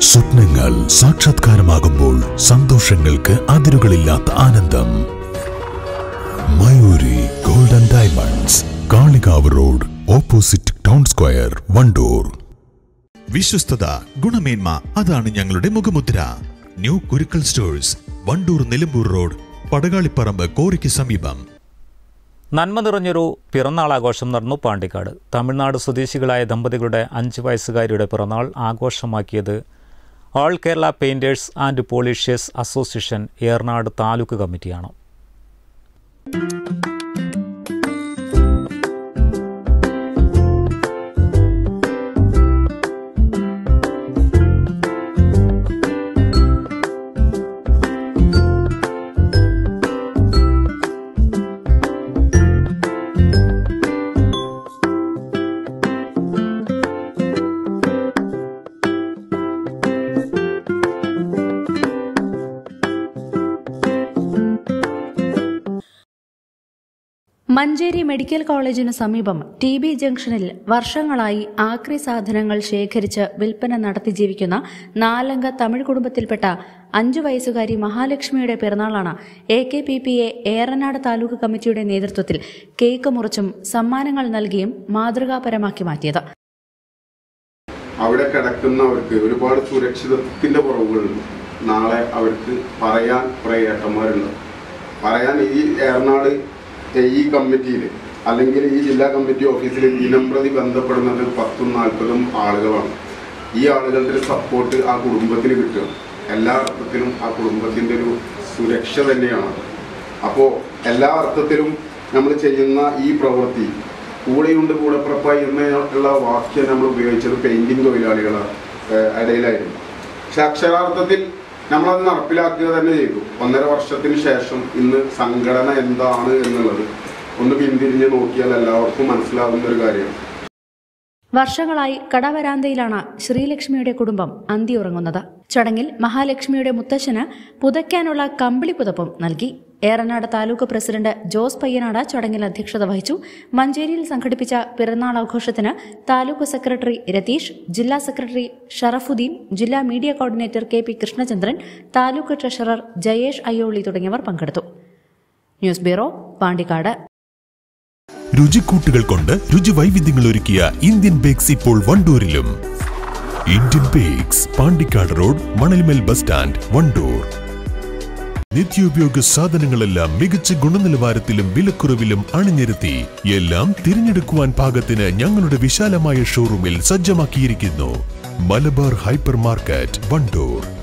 സ്വപ്നങ്ങൾ സാക്ഷാത്കാരമാകുമ്പോൾ സന്തോഷങ്ങൾക്ക് അതിരുകളില്ലാത്ത ആനന്ദം. Mayuri golden diamonds Kalikavu road opposite town square Wandoor. വിശ്വസ്തത ഗുണമേന്മ അതാണ് ഞങ്ങളുടെ മുഖമുദ്ര. New Kurukkal stores Wandoor Nilambur road Padakaliparambu കോറിക്ക് സമീപം. നന്മ നിറഞ്ഞൊരു പിറന്നാൾ ആഘോഷം നടന്നു പാണ്ടിക്കാട്. തമിഴ്നാട് സ്വദേശികളായ ദമ്പതികളുടെ അഞ്ച് വയസ്സുകാരിയുടെ പിറന്നാൾ ആഘോഷമാക്കിയത് all Kerala painters and polishers association Eranad taluk കമ്മിറ്റിയാണ്. മഞ്ചേരി മെഡിക്കൽ കോളേജിന് സമീപം ടി ബി ജംഗ്ഷനിൽ വർഷങ്ങളായി ആക്രി സാധനങ്ങൾ ശേഖരിച്ച് വിൽപ്പന നടത്തി ജീവിക്കുന്ന നാലംഗ തമിഴ് കുടുംബത്തിൽപ്പെട്ട അഞ്ചു വയസ്സുകാരി മഹാലക്ഷ്മിയുടെ പിറന്നാളാണ് A K P P A Eranad taluk കമ്മിറ്റിയുടെ നേതൃത്വത്തിൽ കേക്ക് മുറിച്ചും സമ്മാനങ്ങൾ നൽകിയും മാതൃകാപരമാക്കി മാറ്റിയത്. അവിടെ കിടക്കുന്നവർക്ക് ഒരുപാട് സുരക്ഷിതത്വത്തിന്റെ കുറവുകളുണ്ട് നാളെ അവർക്ക് പറയാൻ കുറെ ഏട്ടന്മാരുണ്ട്. പറയാൻ ഈ ഏറനാട് ഈ കമ്മിറ്റിയിൽ അല്ലെങ്കിൽ ഈ ജില്ലാ കമ്മിറ്റി ഓഫീസിൽ ദിനംപ്രതി ബന്ധപ്പെടുന്നത് പത്തും നാൽപ്പതും ആളുകളാണ്. ഈ ആളുകളുടെ സപ്പോർട്ട് ആ കുടുംബത്തിന് കിട്ടുക. എല്ലാ അർത്ഥത്തിലും ആ കുടുംബത്തിന്റെ ഒരു സുരക്ഷ തന്നെയാണ്. അപ്പോൾ എല്ലാ അർത്ഥത്തിലും നമ്മൾ ചെയ്യുന്ന ഈ പ്രവൃത്തി കൂടെയുണ്ട് കൂടെപ്പുറപ്പ എന്നുള്ള വാക്യം നമ്മൾ ഉപയോഗിച്ചത് പെയിന്റിംഗ് തൊഴിലാളികളുടെ ഇടയിലായിരുന്നു. പക്ഷെ അക്ഷരാർത്ഥത്തിൽ നമ്മളത് നടപ്പിലാക്കുക തന്നെ ചെയ്തു. ഒന്നര വർഷത്തിന് ശേഷം ഇന്ന് സംഘടന എന്താണ് എന്നുള്ളത് ഒന്ന് പിന്തിരിഞ്ഞ് നോക്കിയാൽ എല്ലാവർക്കും മനസ്സിലാകുന്ന ഒരു കാര്യമാണ് വർഷങ്ങളായി കടവരാന്തയിലാണ് ശ്രീലക്ഷ്മിയുടെ കുടുംബം അന്തിയുറങ്ങുന്നത്. ചടങ്ങിൽ മഹാലക്ഷ്മിയുടെ മുത്തശ്ശന് പുതയ്ക്കാനുള്ള കമ്പിളി പുതപ്പും നൽകി. ഏറനാട് താലൂക്ക് പ്രസിഡന്റ് ജോസ് പയ്യനാട് ചടങ്ങിൽ അധ്യക്ഷത വഹിച്ചു. മഞ്ചേരിയിൽ സംഘടിപ്പിച്ച പിറന്നാൾ ആഘോഷത്തിന് താലൂക്ക് സെക്രട്ടറി രതീഷ് ജില്ലാ സെക്രട്ടറി ഷറഫുദ്ദീൻ ജില്ലാ media coordinator K P Krishnachandran taluk treasurer Jayesh Ayyoli തുടങ്ങിയവർ പങ്കെടുത്തു. News bureau Pandikkad. രുചിക്കൂട്ടുകൾ കൊണ്ട് രുചി വൈവിധ്യങ്ങൾ ഒരുക്കിയ ഇന്ത്യൻ ബേക്സ് ഇപ്പോൾ വണ്ടൂരിലും. Indian bakes Pandikkad road Manalmel bus stand Wandoor. നിത്യോപയോഗ സാധനങ്ങളെല്ലാം മികച്ച ഗുണനിലവാരത്തിലും വിലക്കുറവിലും അണിനിരത്തി. എല്ലാം തിരഞ്ഞെടുക്കുവാൻ പാകത്തിന് ഞങ്ങളുടെ വിശാലമായ ഷോറൂമിൽ സജ്ജമാക്കിയിരിക്കുന്നു. Malabar hyper market Wandoor.